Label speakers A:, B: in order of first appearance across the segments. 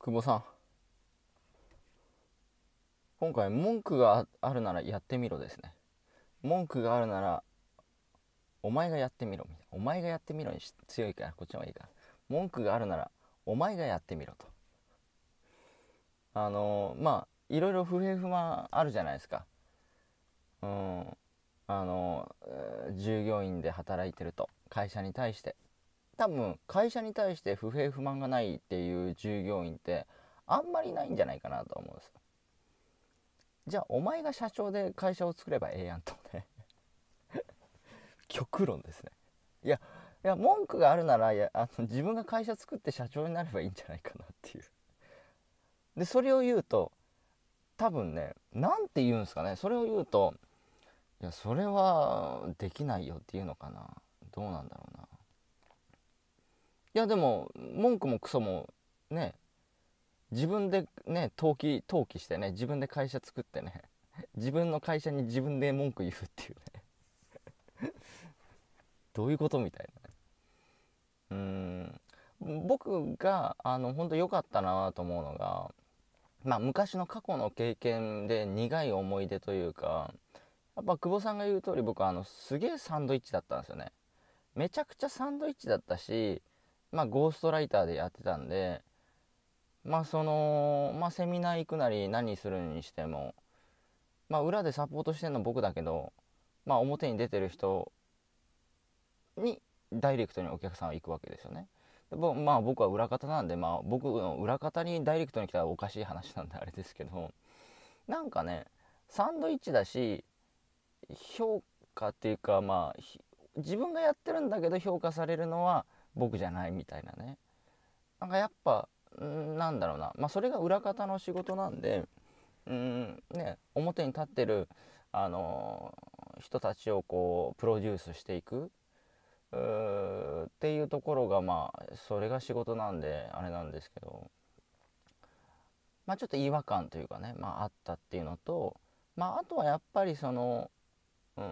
A: 久保さん。今回文句があるならやってみろですね。文句があるならお前がやってみろみたいな。お前がやってみろに強いからこっちの方がいいから。文句があるならお前がやってみろと。あのー、まあいろいろ不平不満あるじゃないですか。うん。あのー、従業員で働いてると会社に対して。多分会社に対して不平不満がないっていう従業員ってあんまりないんじゃないかなと思うんです。じゃあお前が社長で会社を作ればええやんとね極論ですね。いやいや文句があるならいやあの自分が会社作って社長になればいいんじゃないかなっていう。でそれを言うと多分ね何て言うんですかね。それを言うといやそれはできないよっていうのかな。どうなんだろうな。いやでも文句もクソもね自分でね登記登記してね自分で会社作ってね自分の会社に自分で文句言うっていうね。どういうことみたいなうん。僕があの本当良かったなと思うのがまあ昔の過去の経験で苦い思い出というかやっぱ久保さんが言う通り僕あのすげえサンドイッチだったんですよね。めちゃくちゃサンドイッチだったしまあ、ゴーストライターでやってたんで、まあ、その、まあ、セミナー行くなり何するにしても、まあ、裏でサポートしてるの僕だけど、まあ、表に出てる人にダイレクトにお客さんは行くわけですよね。でまあ僕は裏方なんで、まあ、僕の裏方にダイレクトに来たらおかしい話なんであれですけどなんかねサンドイッチだし評価っていうかまあ自分がやってるんだけど評価されるのは僕じゃないみたいなね。なんかやっぱなんだろうな。まあそれが裏方の仕事なんでうんね表に立ってるあのー、人たちをこうプロデュースしていくっていうところがまあそれが仕事なんであれなんですけど。まあちょっと違和感というかねまああったっていうのとまああとはやっぱりそのうん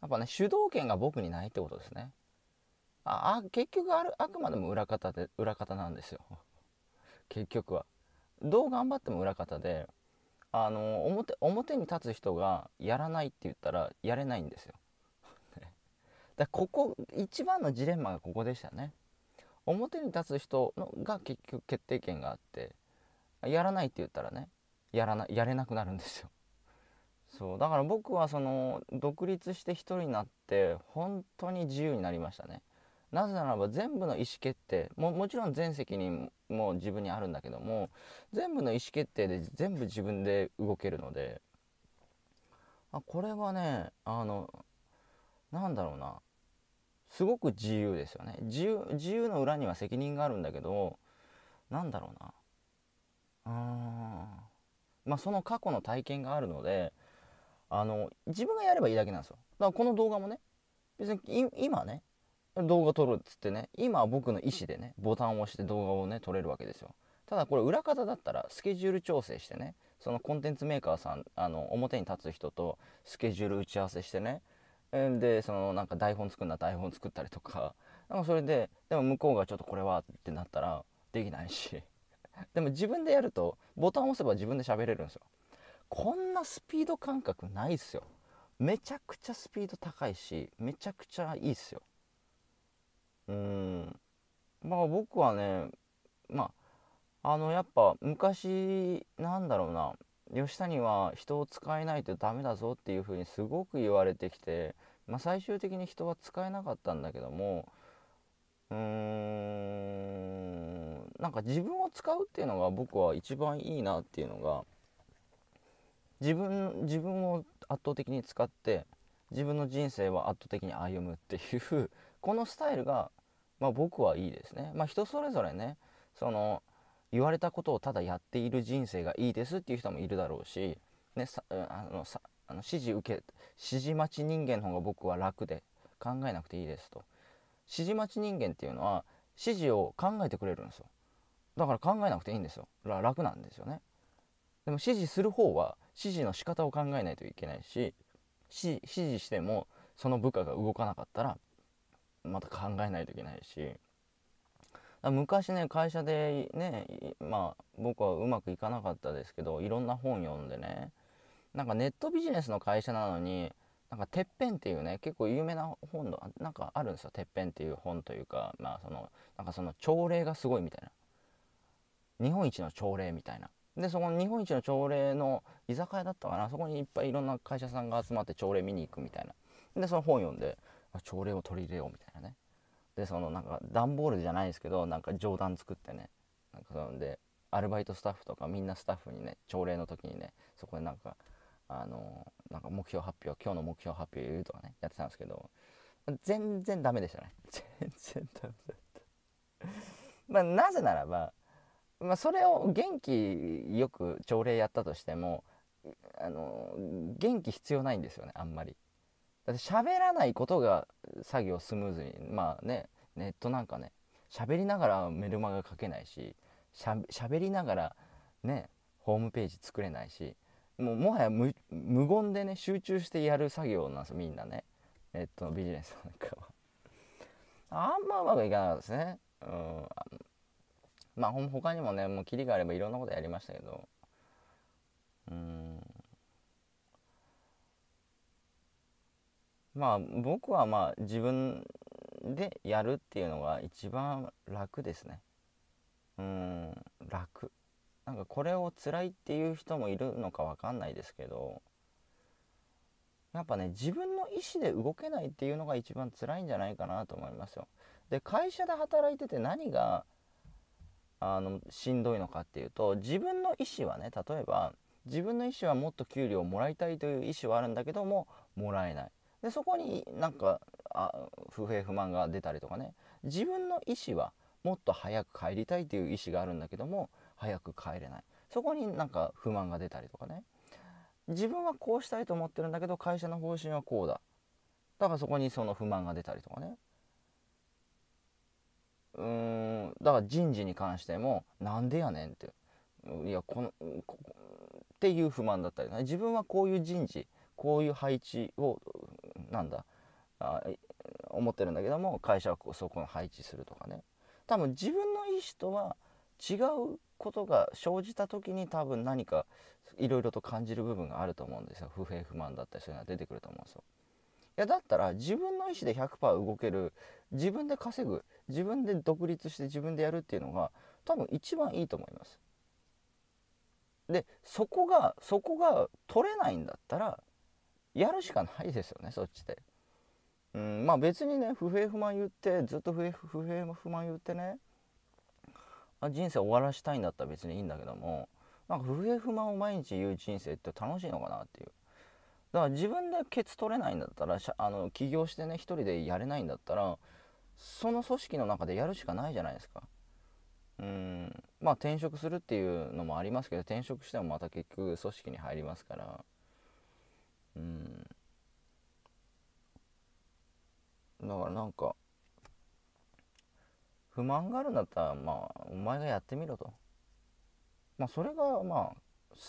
A: やっぱね主導権が僕にないってことですね。ああ結局あるあくまでも裏方で裏方なんですよ。結局は。どう頑張っても裏方であの表表に立つ人がやらないって言ったらやれないんですよ。だここ一番のジレンマがここでしたね。表に立つ人のが結局決定権があってやらないって言ったらねやらなやれなくなるんですよ。そうだから僕はその独立して一人になって本当に自由になりましたね。なぜならば全部の意思決定ももちろん全責任も自分にあるんだけども全部の意思決定で全部自分で動けるのであこれはねあのなんだろうなすごく自由ですよね。自由自由の裏には責任があるんだけどなんだろうなうんまあその過去の体験があるのであの自分がやればいいだけなんですよ。だからこの動画もね別に今ね動画撮るっつってね今は僕の意思でねボタンを押して動画をね撮れるわけですよ。ただこれ裏方だったらスケジュール調整してねそのコンテンツメーカーさんあの表に立つ人とスケジュール打ち合わせしてねでそのなんか台本作るんだ台本作ったりとかなんかそれででも向こうがちょっとこれはってなったらできないし。でも自分でやるとボタンを押せば自分で喋れるんですよ。こんなスピード感覚ないっすよ。めちゃくちゃスピード高いしめちゃくちゃいいっすよ。うん。まあ僕はねまああのやっぱ昔なんだろうな吉谷は人を使えないとダメだぞっていう風にすごく言われてきて、まあ、最終的に人は使えなかったんだけどもうーんなんか自分を使うっていうのが僕は一番いいなっていうのが自分自分を圧倒的に使って自分の人生は圧倒的に歩むっていうこのスタイルが、まあ、僕はいいですね。まあ、人それぞれねその言われたことをただやっている人生がいいですっていう人もいるだろうし、ね、さあのさあの指示受け指示待ち人間の方が僕は楽で考えなくていいですと。指示待ち人間っていうのは指示を考えてくれるんですよ。だから考えなくていいんですよ。楽なんですよね。でも指示する方は指示の仕方を考えないといけないし指示してもその部下が動かなかったらまた考えないといけないし。昔ね会社でねまあ僕はうまくいかなかったですけどいろんな本読んでねなんかネットビジネスの会社なのになんか「てっぺん」っていうね結構有名な本のなんかあるんですよ「てっぺん」っていう本というかまあそのなんかその朝礼がすごいみたいな。日本一の朝礼みたいな。でそこの日本一の朝礼の居酒屋だったかな。そこにいっぱいいろんな会社さんが集まって朝礼見に行くみたいな。でその本読んで朝礼を取り入れようみたいなね。でそのなんか段ボールじゃないですけどなんか冗談作ってね。なんかそんでアルバイトスタッフとかみんなスタッフにね朝礼の時にねそこでなんかあのなんか目標発表今日の目標発表言うとかねやってたんですけど全然ダメでしたね。全然ダメだった。まあなぜならば、まあ、それを元気よく朝礼やったとしてもあの元気必要ないんですよねあんまり。だって喋らないことが作業スムーズにまあねネットなんかね喋りながらメルマガ書けないししゃべりながらねホームページ作れないしもうもはや無言でね集中してやる作業なんですよみんなね。ネットのビジネスなんかは。あんまうまくいかなかったですね。うん。まあ他にもねもうキリがあればいろんなことやりましたけど。うん。まあ僕はまあ自分でやるっていうのが一番楽ですね。うん楽。なんかこれを辛いっていう人もいるのか分かんないですけどやっぱね自分の意思で動けないっていうのが一番辛いんじゃないかなと思いますよ。で会社で働いてて何があのしんどいのかっていうと自分の意思はね例えば自分の意思はもっと給料をもらいたいという意思はあるんだけどももらえない。でそこになんかあ不平不満が出たりとかね。自分の意思はもっと早く帰りたいという意思があるんだけども早く帰れない。そこになんか不満が出たりとかね。自分はこうしたいと思ってるんだけど会社の方針はこうだ。だからそこにその不満が出たりとかね。うーんだから人事に関してもなんでやねんって。いやこのっていう不満だったりね。自分はこういう人事こういう配置をなんだあ思ってるんだけども会社はそこの配置するとかね多分自分の意思とは違うことが生じた時に多分何かいろいろと感じる部分があると思うんですよ不平不満だったりそういうのは出てくると思うんですよ。いやだったら自分の意思で100%動ける自分で稼ぐ自分で独立して自分でやるっていうのが多分一番いいと思います。でそこがそこが取れないんだったらやるしかないですよねそっちで。うん、まあ別にね不平不満言ってずっと不平不満言ってね人生終わらしたいんだったら別にいいんだけどもなんか不平不満を毎日言う人生って楽しいのかなっていう。だから自分でケツ取れないんだったらあの起業してね一人でやれないんだったらその組織の中でやるしかないじゃないですか。うんまあ転職するっていうのもありますけど転職してもまた結局組織に入りますから。うん。だからなんか不満があるんだったらまあお前がやってみろと。まあそれがまあ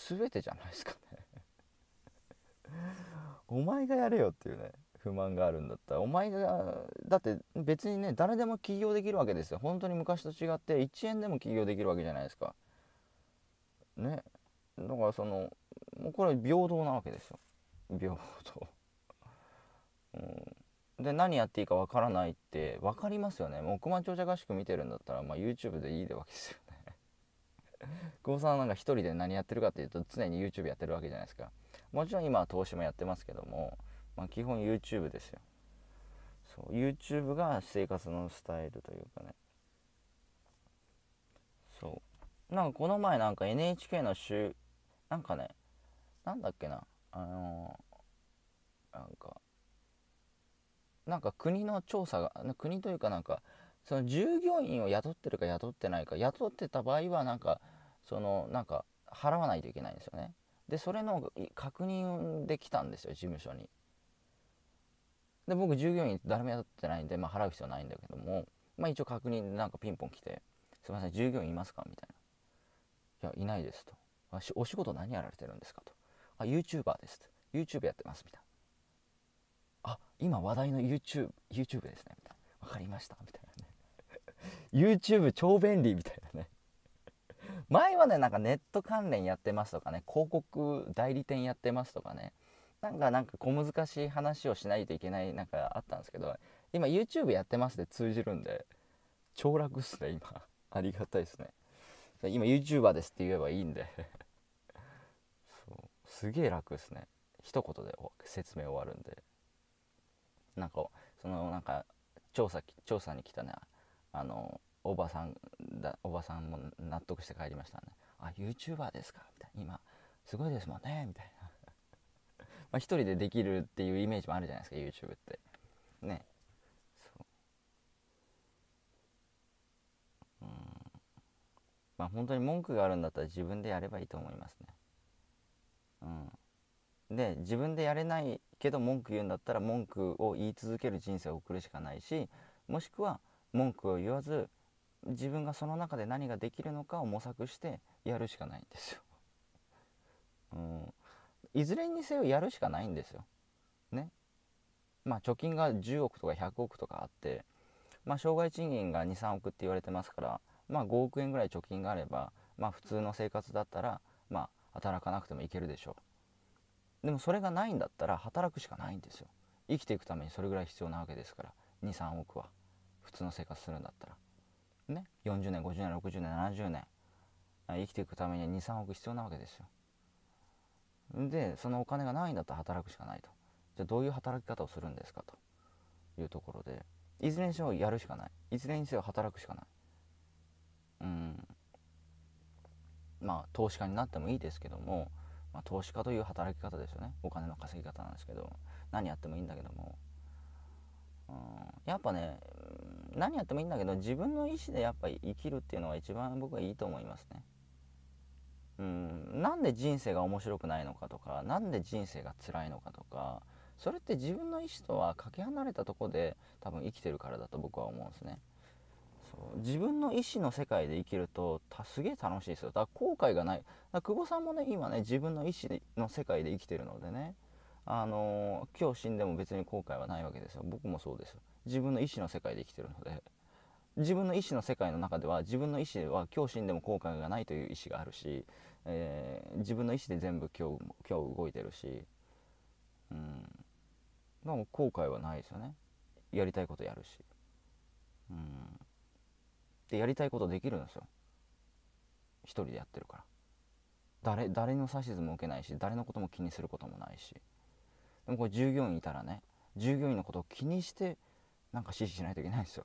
A: 全てじゃないですかね。お前がやれよっていうね不満があるんだったら。お前がだって別にね誰でも起業できるわけですよ。本当に昔と違って1円でも起業できるわけじゃないですか。ね。だからそのもうこれ平等なわけですよ。平等うん。で何やっていいかわからないって分かりますよね。もう億万長者合宿見てるんだったら、まあ、YouTube でいいでわけですよね。久保さんなんか一人で何やってるかっていうと常に YouTube やってるわけじゃないですか。もちろん今は投資もやってますけども、まあ、基本 YouTube ですよ。そう YouTube が生活のスタイルというかね。そう。なんかこの前なんか NHK の週なんかねなんだっけな。あの、なんかなんか国の調査が国というかなんかその従業員を雇ってるか雇ってないか雇ってた場合はなんかそのなんか払わないといけないんですよね。でそれの確認できたんですよ事務所に。で僕従業員誰も雇ってないんで、まあ、払う必要ないんだけども、まあ、一応確認でなんかピンポン来て「すいません従業員いますか?」みたいな「いやいないです」と「お仕事何やられてるんですか?」と「あ YouTuber です」「YouTube やってます」みたいな。あ今話題の YouTube, YouTube ですねみたいな。分かりましたみたいなね。YouTube 超便利みたいなね。前はねなんかネット関連やってますとかね広告代理店やってますとかね。なんかなんか小難しい話をしないといけないなんかあったんですけど今 YouTube やってますで通じるんで超楽っすね今。ありがたいですね。今 YouTuber ですって言えばいいんで。すげえ楽ですね。一言で説明終わるんで。なんかそのなんか調査調査に来たね。あのおばさんだおばさんも納得して帰りましたね。あ YouTuber ですか？みたいな。今すごいですもんね。みたいな。まあ一人でできるっていうイメージもあるじゃないですか YouTube って。ね。そう。うん。まあ本当に文句があるんだったら自分でやればいいと思いますね。うんで自分でやれないけど文句言うんだったら文句を言い続ける人生を送るしかないしもしくは文句を言わず自分がその中で何ができるのかを模索してやるしかないんですよ。うん、いずれにせよやるしかないんですよ。ね。まあ貯金が10億とか100億とかあってまあ障害賃金が23億って言われてますからまあ5億円ぐらい貯金があればまあ普通の生活だったらまあ働かなくてもいけるでしょう。でもそれがないんだったら働くしかないんですよ。生きていくためにそれぐらい必要なわけですから。23億は。普通の生活するんだったら。ね。40年50年60年70年。生きていくためには23億必要なわけですよ。でそのお金がないんだったら働くしかないと。じゃあどういう働き方をするんですかというところで。いずれにせよやるしかない。いずれにせよ働くしかないうんまあ投資家になってもいいですけども、まあ、投資家という働き方ですよねお金の稼ぎ方なんですけど何やってもいいんだけどもうんやっぱね何やってもいいんだけど自分の意思でやっぱり生きるっていうのが一番僕はいいと思いますね。うん、なんで人生が面白くないのかとか何で人生が辛いのかとかそれって自分の意思とはかけ離れたとこで多分生きてるからだと僕は思うんですね。そう自分の意思の世界で生きるとすげえ楽しいですよ。だから後悔がない。久保さんもね今ね自分の意思の世界で生きてるのでねあのー、今日死んでも別に後悔はないわけですよ。僕もそうですよ。自分の意思の世界で生きてるので。自分の意思の世界の中では自分の意思では今日死んでも後悔がないという意思があるし、えー、自分の意思で全部今日今日動いてるしうん。でも後悔はないですよね。やりたいことやるし。うん。でやりたいことできるんですよ。一人でやってるから。誰誰の指図も受けないし誰のことも気にすることもないし。でもこれ従業員いたらね従業員のことを気にしてなんか指示しないといけないんですよ。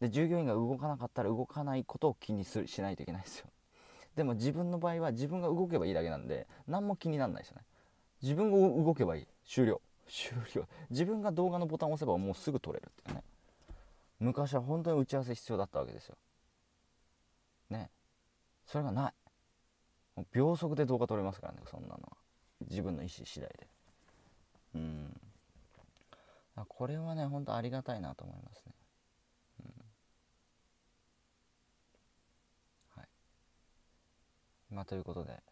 A: で従業員が動かなかったら動かないことを気にするしないといけないんですよ。でも自分の場合は自分が動けばいいだけなんで何も気にならないですよね。自分が動けばいい。終了。終了。自分が動画のボタンを押せばもうすぐ撮れるっていうね。昔は本当に打ち合わせ必要だったわけですよ。ね。それがない。秒速で動画撮れますからねそんなのは。自分の意思次第で。うん。これはねほんとありがたいなと思いますね、うん、はい。まあということで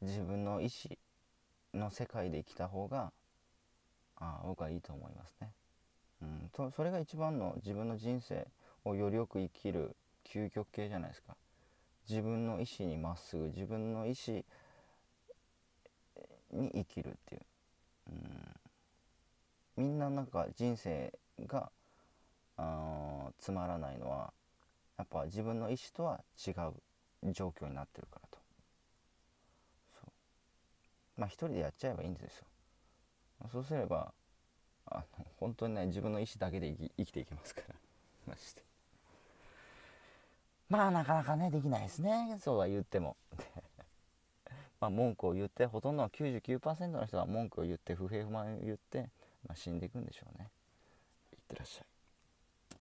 A: 自分の意思の世界で生きた方があ僕はいいと思いますね、うん、それが一番の自分の人生をよりよく生きる究極系じゃないですか。自分の意思にまっすぐ自分の意思に生きるっていう。うん、みんななんか人生があつまらないのはやっぱ自分の意思とは違う状況になってるからと。そう。まあ一人でやっちゃえばいいんですよ。そうすればあの本当にね自分の意思だけで生きていきますから。まして。まあなかなかねできないですね。そうは言っても。まあ、文句を言ってほとんどの99%の人は文句を言って不平不満を言って、まあ、死んでいくんでしょうね。いってらっしゃい